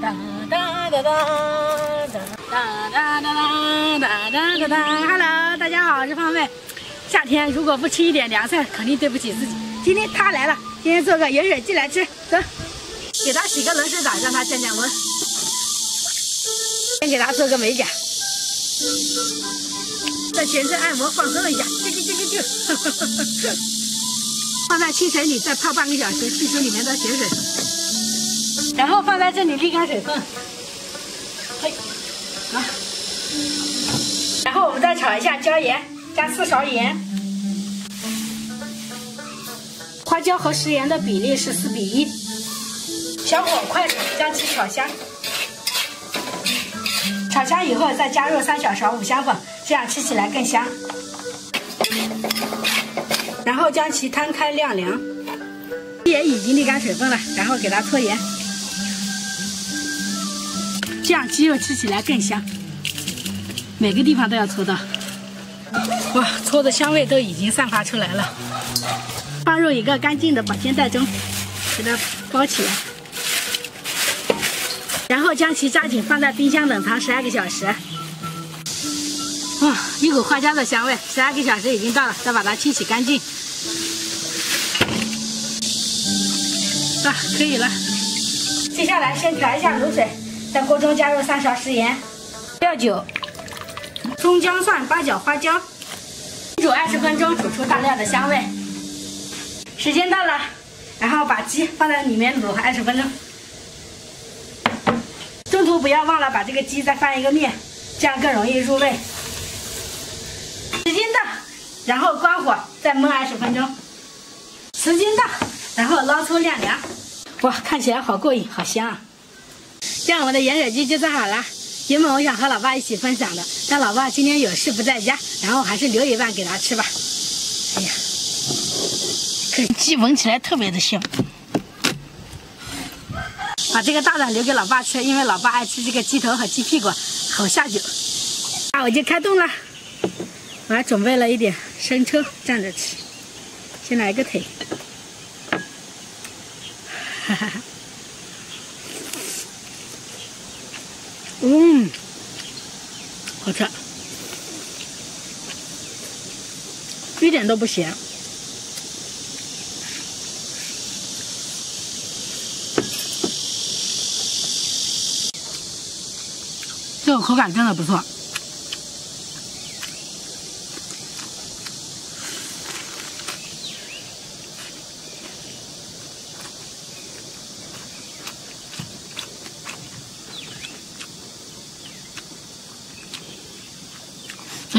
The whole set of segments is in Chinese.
哒哒哒哒哒哒哒哒哒哒哒哒。Hello，大家好，我是胖妹。夏天如果不吃一点凉菜，肯定对不起自己。今天他来了，今天做个盐水鸡来吃，走，给他洗个冷水澡，让他降降温。先给他做个美甲，在全身按摩放松一下，啾啾啾啾啾。放在清水里再泡半个小时，去除里面的血水。然后放在这里沥干水分。嘿，好。然后我们再炒一下椒盐，加四勺盐。花椒和食盐的比例是四比一。小火快速将其炒香。炒香以后再加入三小勺五香粉，这样吃起来更香。然后将其摊开晾凉。盐已经沥干水分了，然后给它搓盐，这样鸡肉吃起来更香。每个地方都要搓到。哇，搓的香味都已经散发出来了。放入一个干净的保鲜袋中，给它包起来。然后将其扎紧，放在冰箱冷藏十二个小时。哇，一股花椒的香味，十二个小时已经到了，再把它清洗干净。啊，可以了。接下来先调一下卤水，在锅中加入三勺食盐、料酒、葱姜蒜八角花椒，煮二十分钟，煮出大料的香味。时间到了，然后把鸡放在里面卤二十分钟。中途不要忘了把这个鸡再翻一个面，这样更容易入味。时间到，然后关火再焖二十分钟。时间到，然后捞出晾凉。哇，看起来好过瘾，好香啊！这样我们的盐水鸡就做好了。原本我想和老爸一起分享的，但老爸今天有事不在家，然后还是留一半给他吃吧。哎呀，这鸡闻起来特别的香。把这个大的留给老爸吃，因为老爸爱吃这个鸡头和鸡屁股，好下酒。那我就开动了，我还准备了一点生抽蘸着吃。先来个腿。哈哈哈，嗯，好吃，一点都不咸，这个口感真的不错。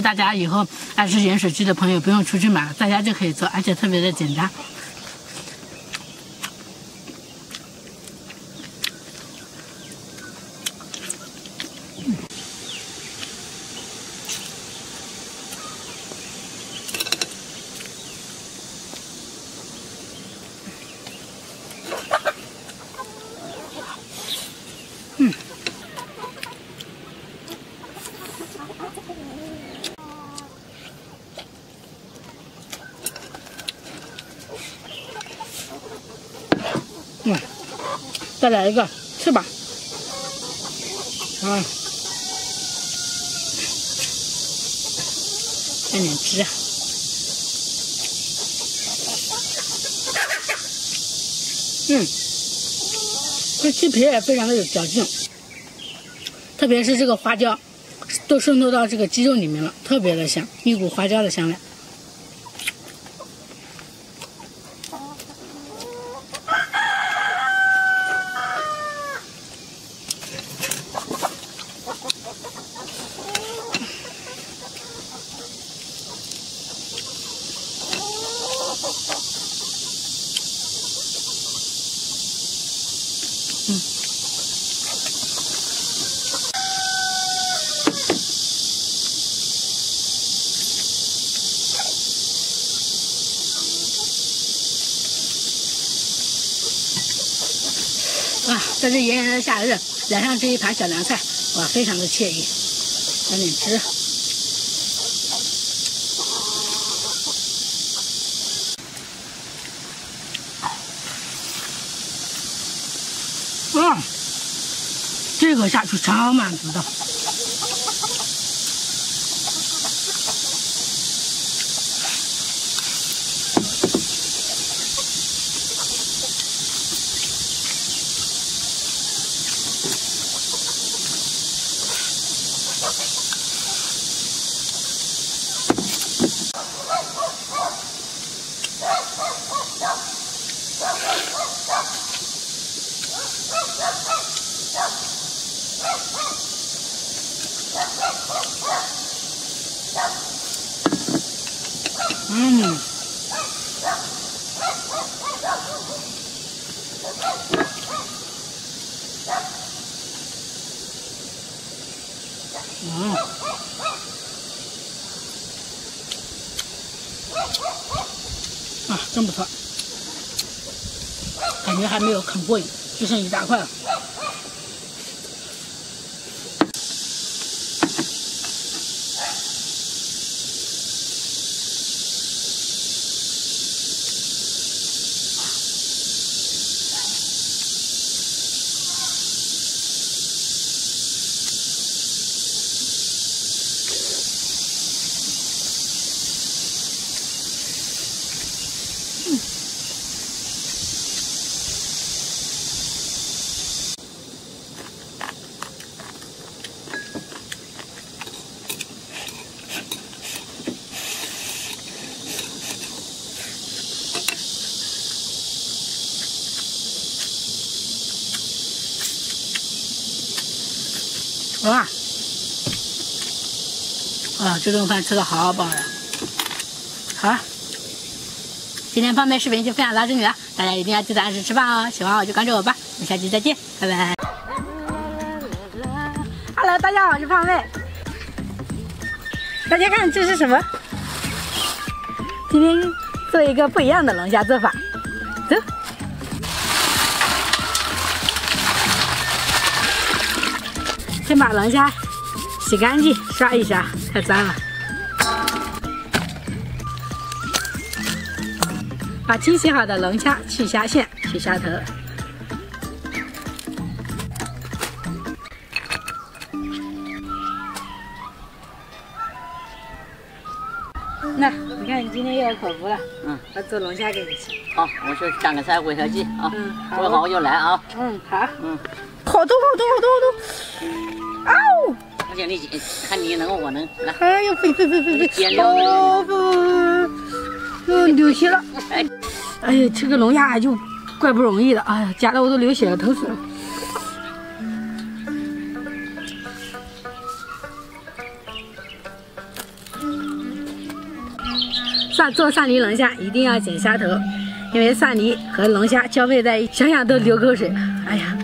大家以后爱吃盐水鸡的朋友不用出去买了，在家就可以做，而且特别的简单。再来一个，吃吧。啊，蘸点汁。嗯，这鸡皮也非常的有嚼劲，特别是这个花椒，都渗透到这个鸡肉里面了，特别的香，一股花椒的香味。在这炎炎的夏日，来上这一盘小凉菜，我，非常的惬意。赶紧吃。嗯，这个下去超满足的。嗯。嗯。啊，真不错，感觉还没有啃过瘾，就剩一大块了。哇！啊，这顿饭吃的好饱呀！好，今天方便视频就分享到这里了，大家一定要记得按时吃饭哦！喜欢我就关注我吧，我们下期再见，拜拜！Hello，大家好，我是胖妹。大家看这是什么？今天做一个不一样的龙虾做法，走。先把龙虾洗干净，刷一下，太脏了。把清洗好的龙虾去虾线，去虾头。那你看，你今天又有口福了。嗯，我做龙虾给你吃。好，我去干个菜，喂条鸡啊。嗯，做好我就来啊。嗯，好。嗯，好多好多好多好多。啊！我叫你看你能我能来。哎呦，飞飞飞飞飞！哦不，又流血了。哎呀，吃个龙虾就怪不容易的。哎呀，夹的我都流血了，疼死了。蒜做蒜泥龙虾一定要剪虾头，因为蒜泥和龙虾交配在一起，想想都流口水。哎呀，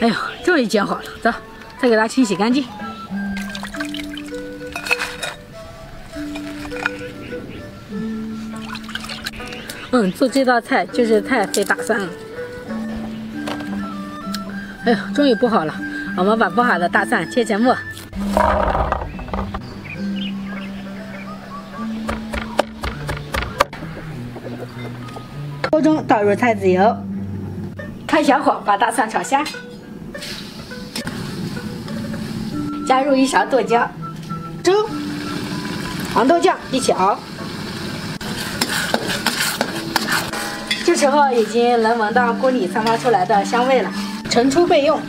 哎呦！终于剪好了，走，再给它清洗干净。嗯，做这道菜就是太费大蒜了。哎呦，终于剥好了，我们把剥好的大蒜切成末。锅中倒入菜籽油，开小火把大蒜炒香。加入一勺剁椒、粥、黄豆酱一起熬，这时候已经能闻到锅里散发出来的香味了，盛出备用。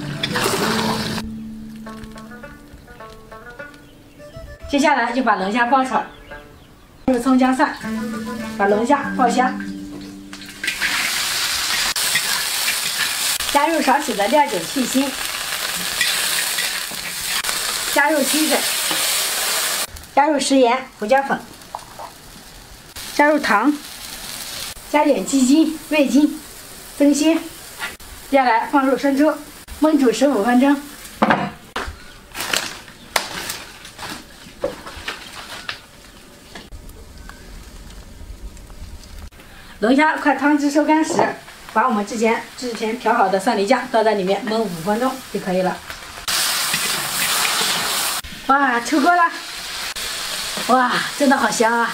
接下来就把龙虾爆炒，入葱姜蒜，把龙虾爆香，加入少许的料酒去腥。加入清水，加入食盐、胡椒粉，加入糖，加点鸡精、味精增鲜。接下来放入生抽，焖煮十五分钟。龙虾快汤汁收干时，把我们之前之前调好的蒜泥酱倒在里面焖五分钟就可以了。哇，出锅了！哇，真的好香啊！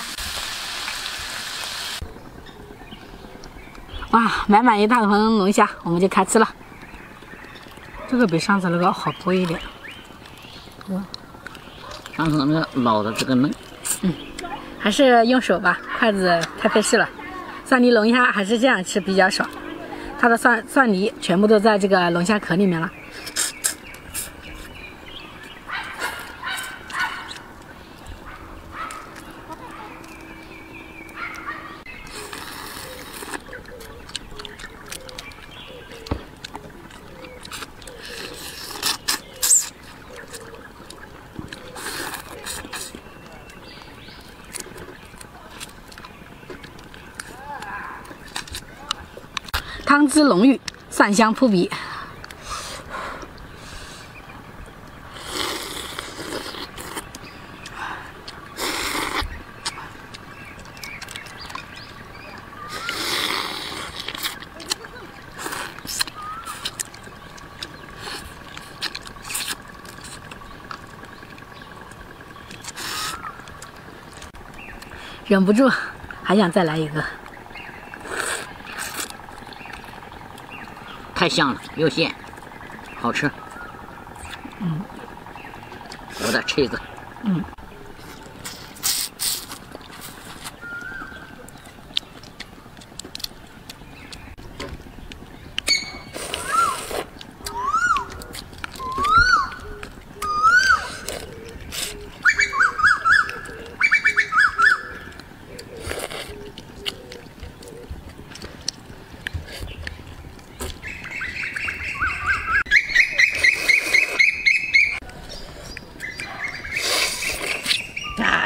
哇，满满一大盆龙虾，我们就开吃了。这个比上次那个好剥一点。哇，上次那个老的这个嫩。嗯，还是用手吧，筷子太费事了。蒜泥龙虾还是这样吃比较爽，它的蒜蒜泥全部都在这个龙虾壳里面了。汤汁浓郁，蒜香扑鼻，忍不住还想再来一个。太香了，又鲜，好吃。嗯，我再吃一个。嗯。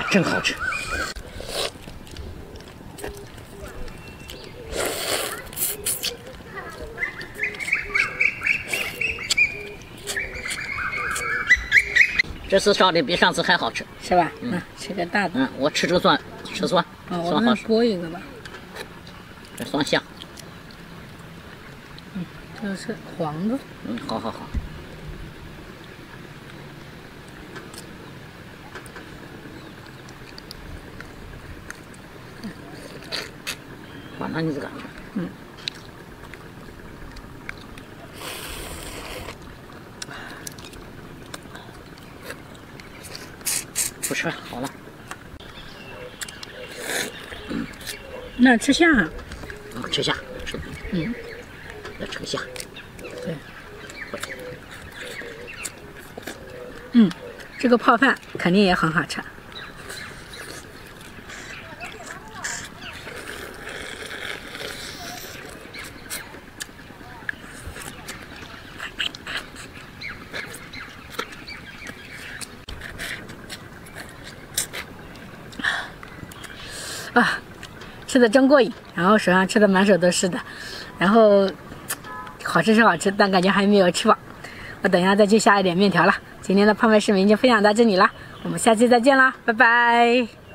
真好吃！这次烧的比上次还好吃，是吧？嗯，吃个大的。嗯，我吃这个蒜，吃蒜，蒜好吃。剥一个吧。这蒜香。嗯，这是黄的。嗯，好好好。你这个，嗯，不吃了，好了。那吃虾？嗯，吃虾，吃。嗯，来吃个虾。对。嗯，这个泡饭肯定也很好吃。吃的真过瘾，然后手上吃的满手都是的，然后好吃是好吃，但感觉还没有吃饱，我等一下再去下一点面条了。今天的泡面视频就分享到这里了，我们下期再见啦，拜拜。